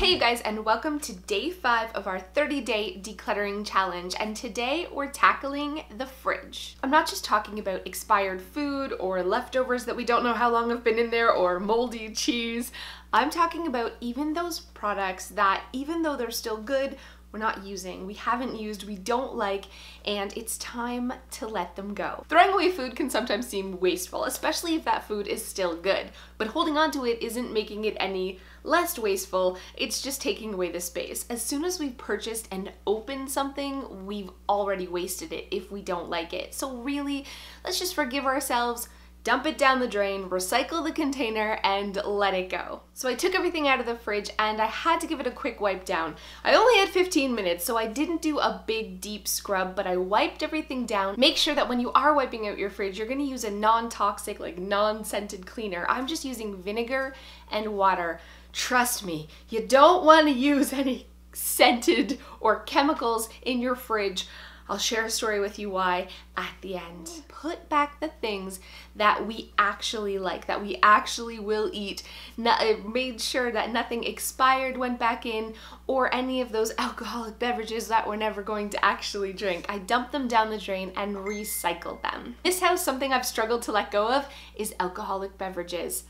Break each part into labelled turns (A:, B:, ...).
A: Hey you guys and welcome to day 5 of our 30 day decluttering challenge and today we're tackling the fridge. I'm not just talking about expired food or leftovers that we don't know how long have been in there or moldy cheese. I'm talking about even those products that even though they're still good we're not using, we haven't used, we don't like, and it's time to let them go. Throwing away food can sometimes seem wasteful, especially if that food is still good, but holding on to it isn't making it any less wasteful, it's just taking away the space. As soon as we've purchased and opened something, we've already wasted it if we don't like it. So really, let's just forgive ourselves, dump it down the drain, recycle the container, and let it go. So I took everything out of the fridge and I had to give it a quick wipe down. I only had 15 minutes, so I didn't do a big deep scrub, but I wiped everything down. Make sure that when you are wiping out your fridge, you're gonna use a non-toxic, like non-scented cleaner. I'm just using vinegar and water. Trust me, you don't wanna use any scented or chemicals in your fridge. I'll share a story with you why at the end. Put back the things that we actually like, that we actually will eat. Uh, made sure that nothing expired went back in or any of those alcoholic beverages that we're never going to actually drink. I dumped them down the drain and recycled them. This house, something I've struggled to let go of is alcoholic beverages.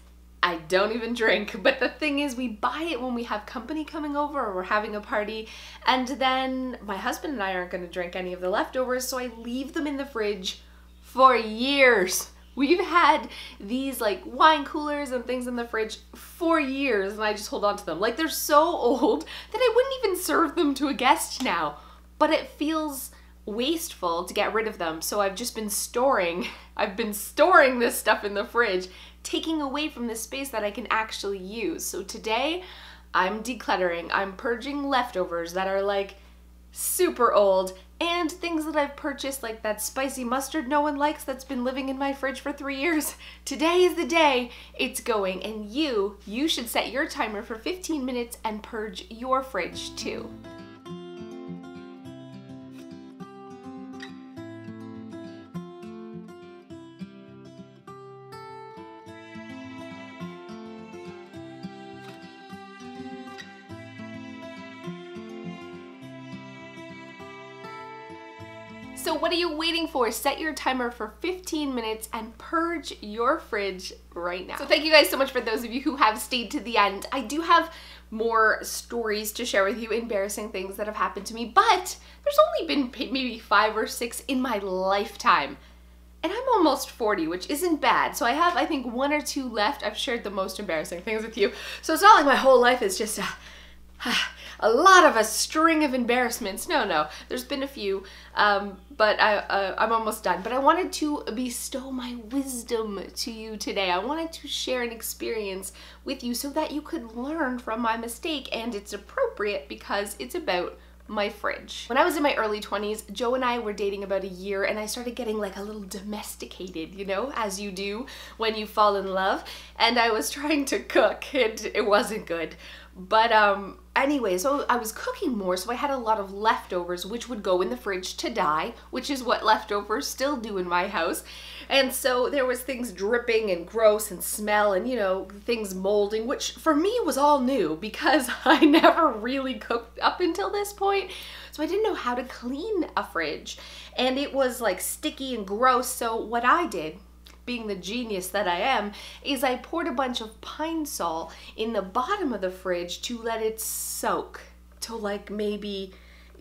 A: I don't even drink. But the thing is, we buy it when we have company coming over or we're having a party, and then my husband and I aren't gonna drink any of the leftovers, so I leave them in the fridge for years. We've had these like wine coolers and things in the fridge for years, and I just hold on to them. Like they're so old that I wouldn't even serve them to a guest now. But it feels wasteful to get rid of them, so I've just been storing, I've been storing this stuff in the fridge taking away from the space that I can actually use. So today I'm decluttering, I'm purging leftovers that are like super old and things that I've purchased like that spicy mustard no one likes that's been living in my fridge for three years. Today is the day it's going and you, you should set your timer for 15 minutes and purge your fridge too. So what are you waiting for? Set your timer for 15 minutes and purge your fridge right now. So thank you guys so much for those of you who have stayed to the end. I do have more stories to share with you, embarrassing things that have happened to me, but there's only been maybe five or six in my lifetime. And I'm almost 40, which isn't bad. So I have, I think, one or two left. I've shared the most embarrassing things with you. So it's not like my whole life is just... Uh, a lot of a string of embarrassments. No, no, there's been a few, um, but I, uh, I'm almost done. But I wanted to bestow my wisdom to you today. I wanted to share an experience with you so that you could learn from my mistake and it's appropriate because it's about my fridge. When I was in my early 20s, Joe and I were dating about a year and I started getting like a little domesticated, you know, as you do when you fall in love. And I was trying to cook and it wasn't good. But um, anyway, so I was cooking more, so I had a lot of leftovers, which would go in the fridge to die, which is what leftovers still do in my house. And so there was things dripping and gross and smell and, you know, things molding, which for me was all new because I never really cooked up until this point. So I didn't know how to clean a fridge. And it was like sticky and gross. So what I did being the genius that I am, is I poured a bunch of Pine-Sol in the bottom of the fridge to let it soak, to like maybe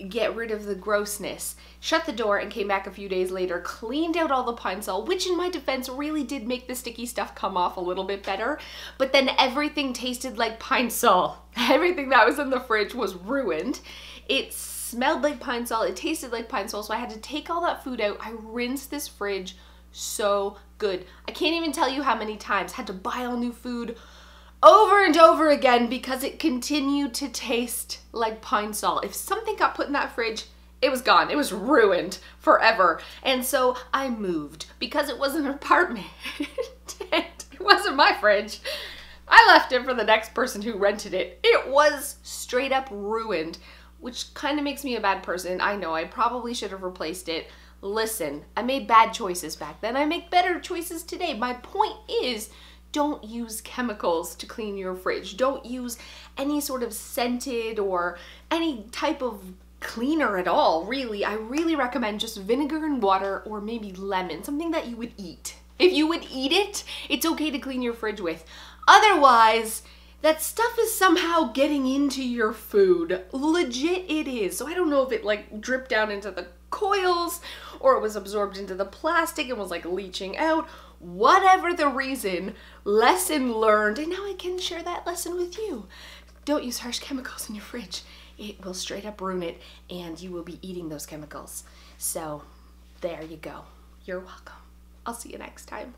A: get rid of the grossness. Shut the door and came back a few days later, cleaned out all the Pine-Sol, which in my defense really did make the sticky stuff come off a little bit better, but then everything tasted like Pine-Sol. Everything that was in the fridge was ruined. It smelled like Pine-Sol, it tasted like Pine-Sol, so I had to take all that food out. I rinsed this fridge so good. I can't even tell you how many times had to buy all new food over and over again because it continued to taste like Pine-Sol. If something got put in that fridge, it was gone. It was ruined forever. And so I moved because it was an apartment. it wasn't my fridge. I left it for the next person who rented it. It was straight up ruined, which kind of makes me a bad person. I know I probably should have replaced it listen, I made bad choices back then. I make better choices today. My point is don't use chemicals to clean your fridge. Don't use any sort of scented or any type of cleaner at all, really. I really recommend just vinegar and water or maybe lemon, something that you would eat. If you would eat it, it's okay to clean your fridge with. Otherwise, that stuff is somehow getting into your food. Legit it is. So I don't know if it like dripped down into the coils or it was absorbed into the plastic and was like leaching out. Whatever the reason, lesson learned. And now I can share that lesson with you. Don't use harsh chemicals in your fridge. It will straight up ruin it and you will be eating those chemicals. So there you go. You're welcome. I'll see you next time.